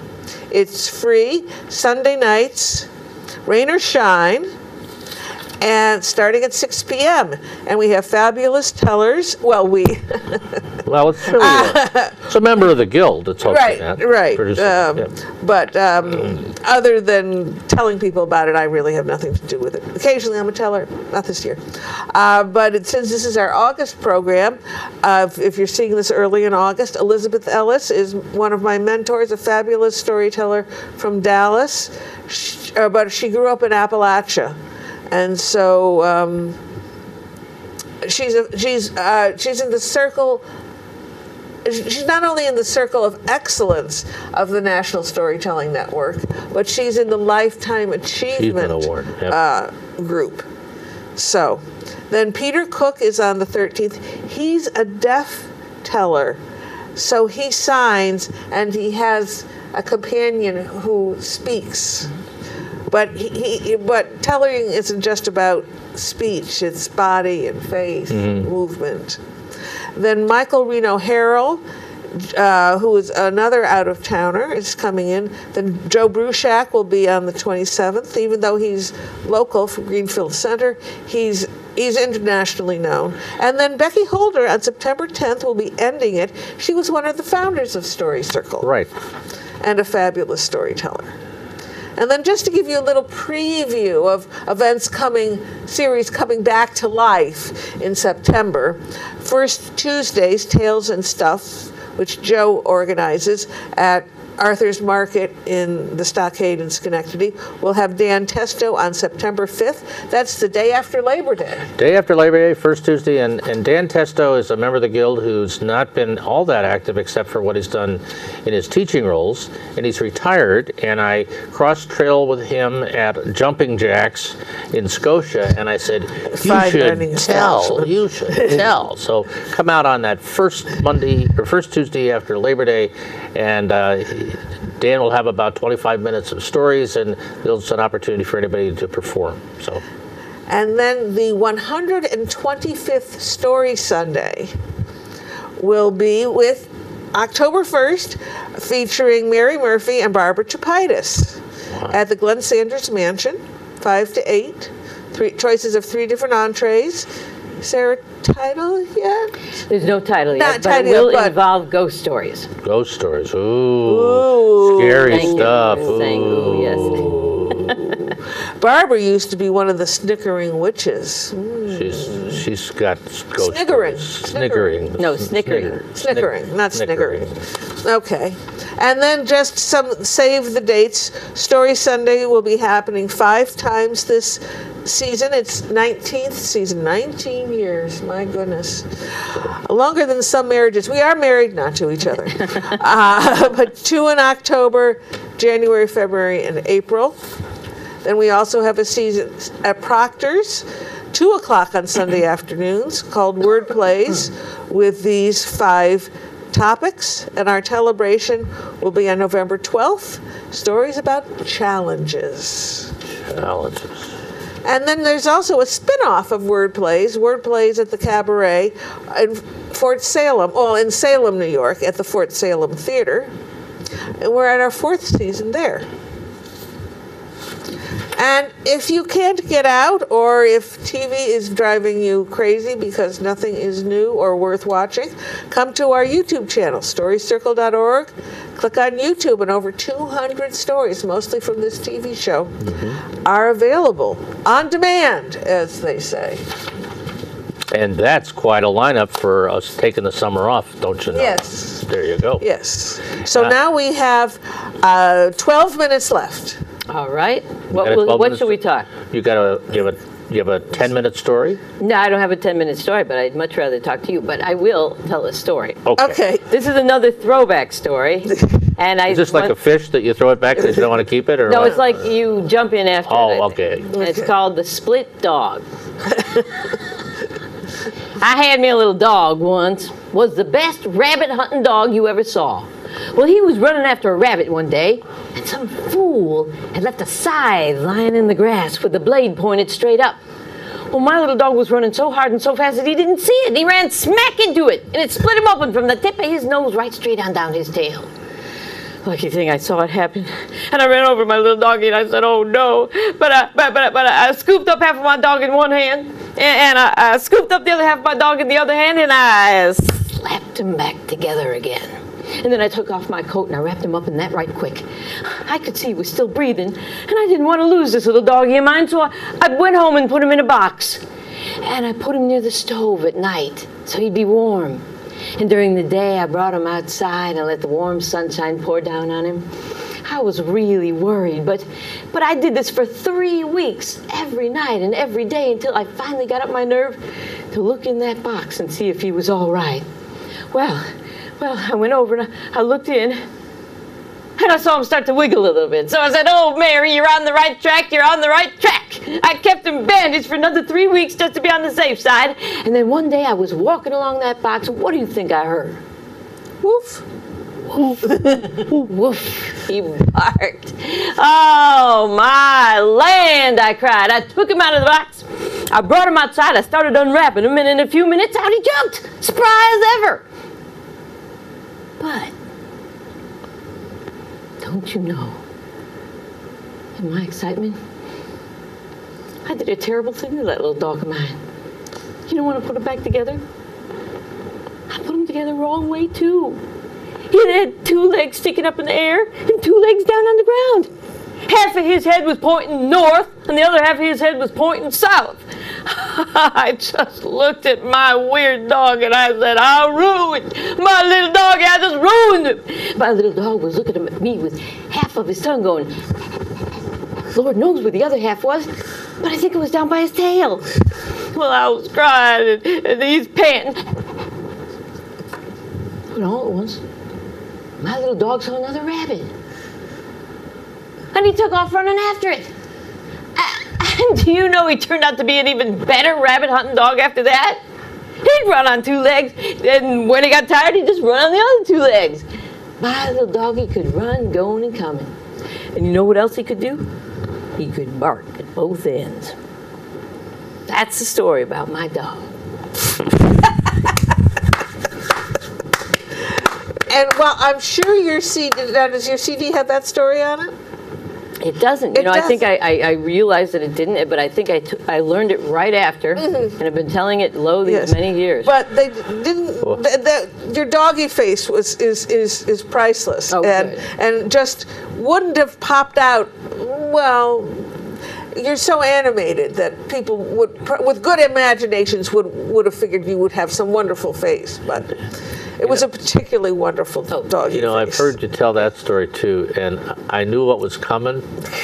It's free Sunday nights, rain or shine and starting at 6 p.m. And we have fabulous tellers. Well, we Well, it's really a, it's a member of the guild that's hosting right, that. right. it, Um, yeah. But um, other than telling people about it, I really have nothing to do with it. Occasionally, I'm a teller, not this year. Uh, but it, since this is our August program, uh, if, if you're seeing this early in August, Elizabeth Ellis is one of my mentors, a fabulous storyteller from Dallas. She, uh, but she grew up in Appalachia, and so. Um, she's a, she's uh, she's in the circle. She's not only in the circle of excellence of the National Storytelling Network, but she's in the Lifetime Achievement, Award, yep. uh, group. So, then Peter Cook is on the 13th. He's a deaf teller, so he signs and he has a companion who speaks. But he, he but isn't just about speech; it's body and face, and movement. Then Michael Reno Harrell, uh, who is another out of towner, is coming in. Then Joe Bruchac will be on the 27th, even though he's local from Greenfield Center. He's he's internationally known. And then Becky Holder on September 10th will be ending it. She was one of the founders of Story Circle Right. and a fabulous storyteller. And then just to give you a little preview of events coming, series coming back to life in September. First Tuesdays, Tales and Stuff, which Joe organizes at Arthur's Market in the Stockade in Schenectady. We'll have Dan Testo on September 5th. That's the day after Labor Day. Day after Labor Day, first Tuesday, and, and Dan Testo is a member of the Guild who's not been all that active except for what he's done in his teaching roles, and he's retired. And I crossed trail with him at Jumping Jacks in Scotia, and I said, "You Fine should tell, you should tell." So come out on that first Monday or first Tuesday after Labor Day, and uh, Dan will have about 25 minutes of stories, and there's an opportunity for anybody to perform. So. And then the 125th Story Sunday will be with October 1st, featuring Mary Murphy and Barbara Chapitis at the Glen Sanders Mansion, 5 to 8. Three choices of three different entrees. Sarah, title yet? There's no title Not yet, but it title will but- involve ghost stories. Ghost stories. Ooh. Ooh. Scary Thank you stuff. for saying ooh, yes. Barbara used to be one of the snickering witches. She's she's got ghost Snickering. stories. Sniggering. No, snickering. Snickering, not Snickering. sniggering. Okay. And then just some save the dates. Story Sunday will be happening five times this season. It's 19th season, 19 years. My goodness. Longer than some marriages. We are married, not to each other. uh, but two in October, January, February, and April. Then we also have a season at Proctor's, 2 o'clock on Sunday afternoons, called Word Plays, with these five topics. And our celebration will be on November 12th Stories about challenges. Challenges. And then there's also a spin off of Word Plays, Word Plays at the Cabaret in Fort Salem, well, in Salem, New York, at the Fort Salem Theater. And we're at our fourth season there. And if you can't get out, or if TV is driving you crazy because nothing is new or worth watching, come to our YouTube channel, storycircle.org. Click on YouTube, and over 200 stories, mostly from this TV show, are available on demand, as they say. And that's quite a lineup for us taking the summer off, don't you know? Yes. There you go. Yes. So now we have uh, 12 minutes left. All right. What, got a will, what minutes? should we talk? You got a you have a you have a ten minute story. No, I don't have a 10 minute story, but I'd much rather talk to you. But I will tell a story. Okay. Okay. This is another throwback story. And I Is this like a fish that you throw it back because you don't want to keep it, or No, what? it's like you jump in after Oh, it. I okay. think. And It's called the split dog. I had me a little dog once. Was the best rabbit hunting dog you ever saw. Well, he was running after a rabbit one day, and some fool had left a scythe lying in the grass with the blade pointed straight up. Well, my little dog was running so hard and so fast that he didn't see it. He ran smack into it, and it split him open from the tip of his nose right straight on down his tail. Lucky thing I saw it happen. And I ran over my little doggy and I said, oh no. But I, but, but, but I scooped up half of my dog in one hand and, and I, I scooped up the other half of my dog in the other hand and I slapped him back together again. And then I took off my coat and I wrapped him up in that right quick. I could see he was still breathing and I didn't want to lose this little doggy of mine, so I, I went home and put him in a box. And I put him near the stove at night so he'd be warm. And during the day, I brought him outside and let the warm sunshine pour down on him. I was really worried, but but I did this for three weeks, every night and every day, until I finally got up my nerve to look in that box and see if he was all right. Well, well, I went over and I, looked in, and I saw him start to wiggle a little bit. So I said, "Oh, Mary, you're on the right track. You're on the right track." I kept him bandaged for another three weeks just to be on the safe side. And then one day I was walking along that box. What do you think I heard? Woof. Woof, Woof. he barked. Oh, my land, I cried. I took him out of the box. I brought him outside. I started unwrapping him, and in a few minutes, out he jumped. Surprise ever. But, don't you know, in my excitement, I did a terrible thing to that little dog of mine. You don't want to put him back together? I put him together wrong way, too. He had two legs sticking up in the air and two legs down on the ground. Half of his head was pointing north, and the other half of his head was pointing south. I just looked at my weird dog and I said, I ruined my little dog. I just ruined him. My little dog was looking at me with half of his tongue going, Lord knows where the other half was, but I think it was down by his tail. Well, I was crying and, and he's panting. But all at once, my little dog saw another rabbit. And he took off running after it. A- And do you know he turned out to be an even better rabbit hunting dog after that? He'd run on two legs, and when he got tired, he'd just run on the other two legs. My little doggy could run, going, and coming. And you know what else he could do? He could bark at both ends. That's the story about my dog. and well, I'm sure your CD. Now, does your CD have that story on it? It doesn't. You It know, I think I. I, I realized that it didn't, but I think I, I learned it right after, and I've been telling it low these Mm-hmm. Yes. many years. But they didn't. th- that your doggy face was is is is priceless, Oh, and good. and just wouldn't have popped out. Well, you're so animated that people would, with good imaginations, would would have figured you would have some wonderful face, but. It was a particularly wonderful doggy You know, I've heard you tell that story too, and I knew what was coming,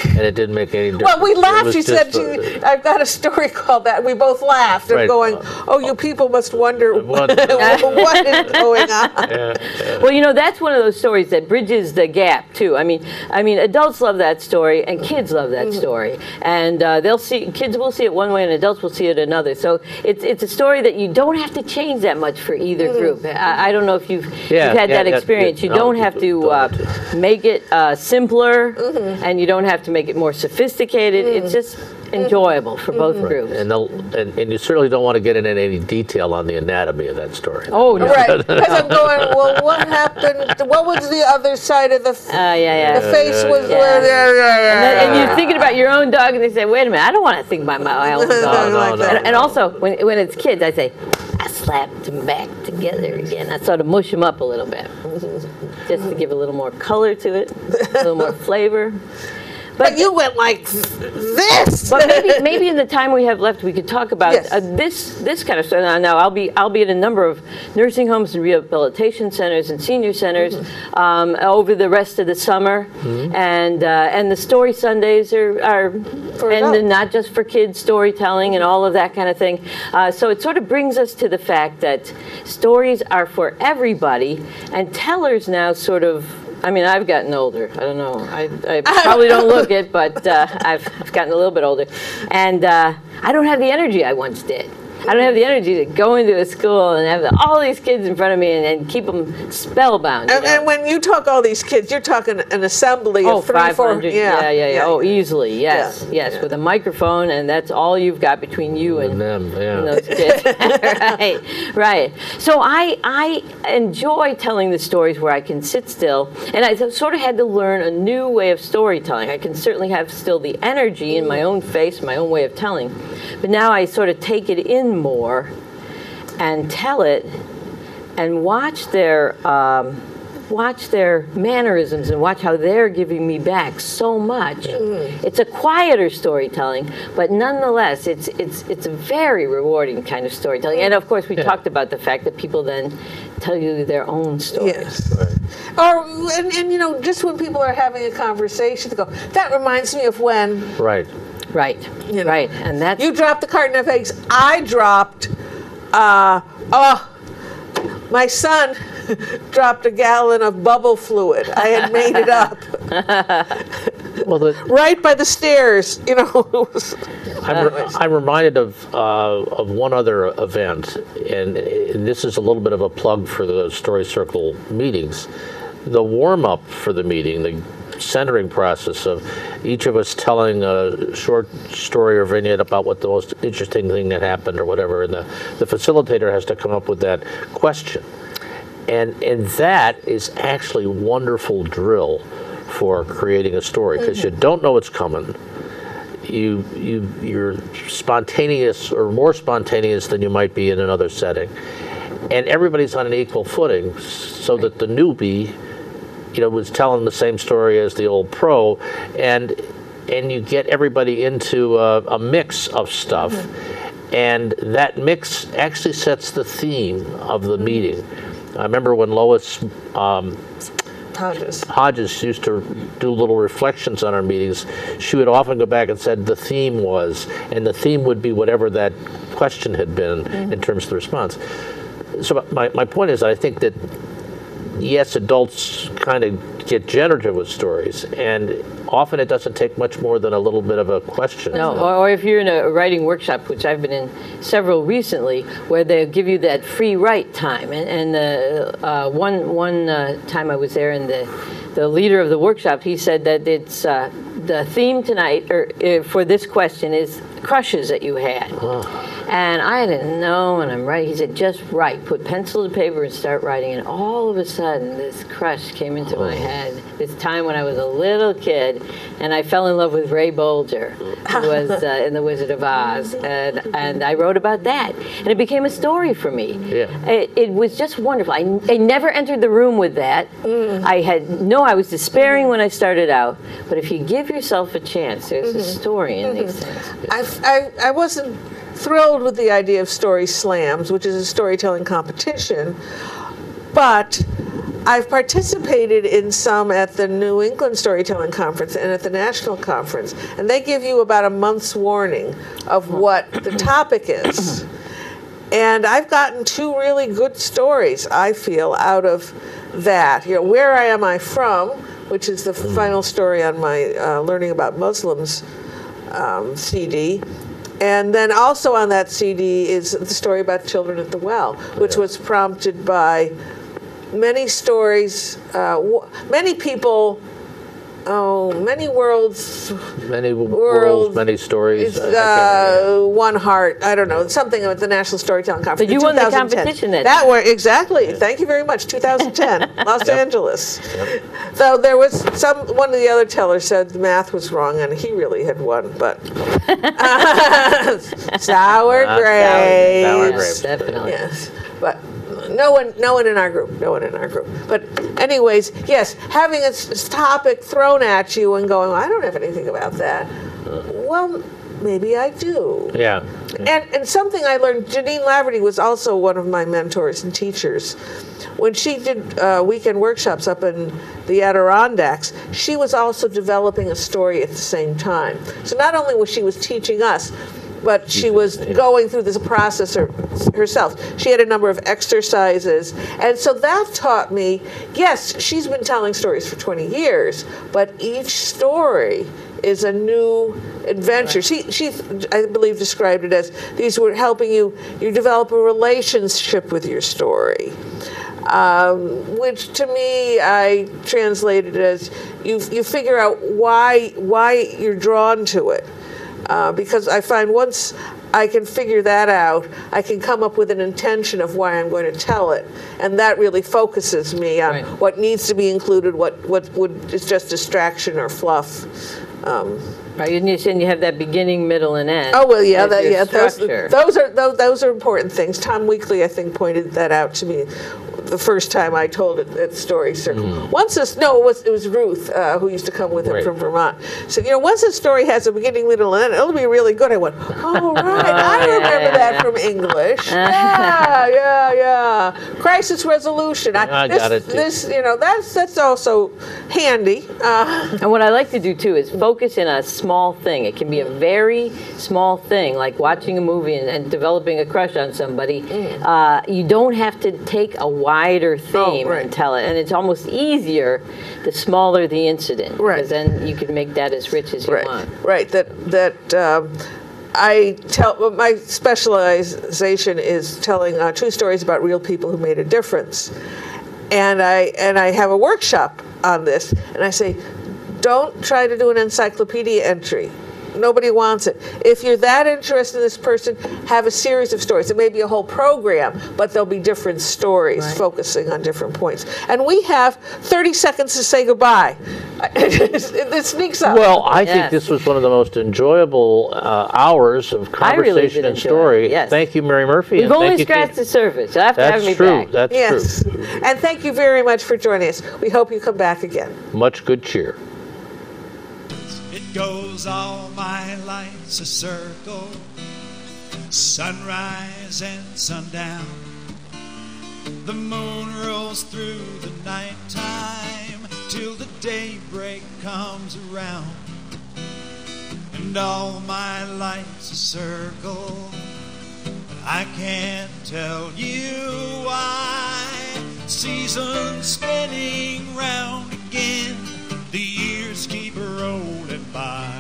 and it didn't make any difference. Well, we laughed. was You said, just, you, "I've got a story called that." We both laughed, and Right. going, "Oh, you people must wonder What- what is going on." Well, you know, that's one of those stories that bridges the gap too. I mean, I mean, adults love that story, and kids love that Mm-hmm. story, and uh, they'll see kids will see it one way, and adults will see it another. So it's it's a story that you don't have to change that much for either Mm-hmm. group. I, I don't know if you've Yeah, you've had yeah, that experience. yeah, you don't have to uh, make it uh, simpler, Mm-hmm. and you don't have to make it more sophisticated. Mm. It's just enjoyable for both Mm-hmm. groups. And, and, and you certainly don't want to get into any detail on the anatomy of that story. Oh no! Right, because I'm going. Well, what happened? What was the other side of the? f- Uh, yeah, yeah. the face was yeah. where. Yeah, yeah, And, then- and you're thinking about your own dog, and they say, "Wait a minute, I don't want to think about my own dog." no, like that. and, and also, when, when it's kids, I say, "I slapped them back together again." I sort of mush them up a little bit, just to give a little more color to it, a little more flavor. But you went like this. But maybe, maybe in the time we have left, we could talk about Yes. uh, this this kind of stuff. Now, now, I'll be I'll be at a number of nursing homes and rehabilitation centers and senior centers Mm-hmm. um, over the rest of the summer, and uh, and the story Sundays are are For and adults. not just for kids storytelling and all of that kind of thing. Uh, so it sort of brings us to the fact that stories are for everybody, and tellers now sort of. I mean, I've gotten older. I don't know. I, I probably don't look it, but uh, I've, I've gotten a little bit older. And uh, I don't have the energy I once did. I don't have the energy to go into a school and have all these kids in front of me and, and keep them spellbound. And, and when you talk all these kids, you're talking an assembly Oh, of three, four. 500. Yeah, yeah, yeah. Oh, easily. Yes, Yeah. yes. With a microphone, and that's all you've got between you and, And them, yeah. and those kids. right, right. So I, I enjoy telling the stories where I can sit still, and I sort of had to learn a new way of storytelling. I can certainly have still the energy in my own face, my own way of telling, but now I sort of take it in more and tell it and watch their um, watch their mannerisms and watch how they're giving me back so much. It's a quieter storytelling, but nonetheless, it's it's it's a very rewarding kind of storytelling. And of course, we talked about the fact that people then tell you their own stories. Yes. Or and, and you know, just when people are having a conversation, they go, "That reminds me of when Right. Right, You know. right, and that's you dropped the carton of eggs. I dropped. Uh, oh, my son dropped a gallon of bubble fluid. I had made it up Well, the, right by the stairs. You know. I'm, re- I'm reminded of uh, of one other event, and, and this is a little bit of a plug for the Story Circle meetings. The warm up for the meeting, the centering process of each of us telling a short story or vignette about what the most interesting thing that happened or whatever, and the, the facilitator has to come up with that question. And, and that is actually wonderful drill for creating a story because you mm-hmm. don't know what's coming. You you you're spontaneous or more spontaneous than you might be in another setting. And everybody's on an equal footing so that the newbie you know was telling the same story as the old pro and and you get everybody into a, a mix of stuff mm-hmm. and that mix actually sets the theme of the mm-hmm. meeting i remember when lois um, Hodges. Hodges used to do little reflections on our meetings. She would often go back and said the theme was, and the theme would be whatever that question had been mm-hmm. in terms of the response. So my, my point is, I think that yes, adults kind of get generative with stories, and often it doesn't take much more than a little bit of a question. No, or, if you're in a writing workshop, which I've been in several recently, where they'll give you that free write time. And, and uh, one one uh, time I was there, and the the leader of the workshop, he said that it's uh, the theme tonight or uh, for this question is crushes that you had. And I didn't know, and I'm writing. He said, just write. Put pencil to paper and start writing. And all of a sudden, this crush came into my oh. head. This time when I was a little kid, and I fell in love with Ray Bolger, who was uh, in The Wizard of Oz. And, and I wrote about that. And it became a story for me. Yeah. It, it was just wonderful. I, I never entered the room with that. Mm. I had no, I was despairing when I started out. But if you give yourself a chance, there's a mm-hmm. story in these things. I, I, I wasn't thrilled with the idea of story slams, which is a storytelling competition, but I've participated in some at the New England Storytelling Conference and at the National Conference, and they give you about a month's warning of what the topic is. And I've gotten two really good stories, I feel, out of that. You know, Where I Am I From, which is the final story on my uh, Learning About Muslims um, CD. And then also on that CD is the story about children at the well, which was prompted by many stories, uh, w- many people, oh, many worlds, Many w- World worlds, many stories. it's, I can't remember. uh, one heart. I don't know something at the National Storytelling Conference. But you won the competition that That were exactly. Thank you very much. 2010, Los Angeles. So there was some. One of the other tellers said the math was wrong, and he really had won. But sour Uh, grapes. sour Yes, grapes. definitely. Yes, but no one, no one in our group, no one in our group. But anyways, yes, having a topic thrown at you and going, I don't have anything about that. Well, maybe I do. Yeah. And, and something I learned, Janine Laverty was also one of my mentors and teachers. When she did uh, weekend workshops up in the Adirondacks, she was also developing a story at the same time. So not only was she was teaching us, but she was going through this process her, herself. She had a number of exercises. And so that taught me yes, she's been telling stories for 20 years, but each story is a new adventure. She, she, I believe, described it as these were helping you, you develop a relationship with your story. Um, which to me, I translated as you, you figure out why, why you're drawn to it. Uh, because I find once I can figure that out, I can come up with an intention of why I'm going to tell it, and that really focuses me on Right. what needs to be included, what what would is just distraction or fluff. Um, Right, and you said you have that beginning, middle, and end. oh well, yeah, as that, your yeah, those, structure. those are those, those are important things. Tom Weakley, I think, pointed that out to me the first time I told it at Story Circle. Once this, no, it was it was Ruth uh, who used to come with him Right. from Vermont. So you know, once a story has a beginning, middle, and end, it'll be really good. I went, oh right, I yeah, remember that from English. yeah, yeah, yeah. Crisis resolution. I this, got it, too. This, you know, that's that's also handy. Uh, And what I like to do too is focus in a small thing. It can be a very small thing, like watching a movie and, and developing a crush on somebody. Uh, you don't have to take a wider theme Mm. Oh, right. and tell it. And it's almost easier the smaller the incident. Right. Because then you can make that as rich as you right, want. right. That that. Um, I tell my specialization is telling uh, true stories about real people who made a difference, and I and I have a workshop on this, and I say, don't try to do an encyclopedia entry. Nobody wants it. If you're that interested in this person, have a series of stories. It may be a whole program, but there'll be different stories Right. focusing on different points. And we have 30 seconds to say goodbye. it sneaks up. Well, I think this was one of the most enjoyable uh, hours of I really conversation did and enjoy story. it, yes. Thank you, Mary Murphy. We've and only thank scratched Keith. the surface. You have to have That's me true. back. That's Yes. true. And thank you very much for joining us. We hope you come back again. Much good cheer. Goes all my life's a circle, sunrise and sundown. The moon rolls through the nighttime till the daybreak comes around. And all my life's a circle, but I can't tell you why. Seasons spinning round sky.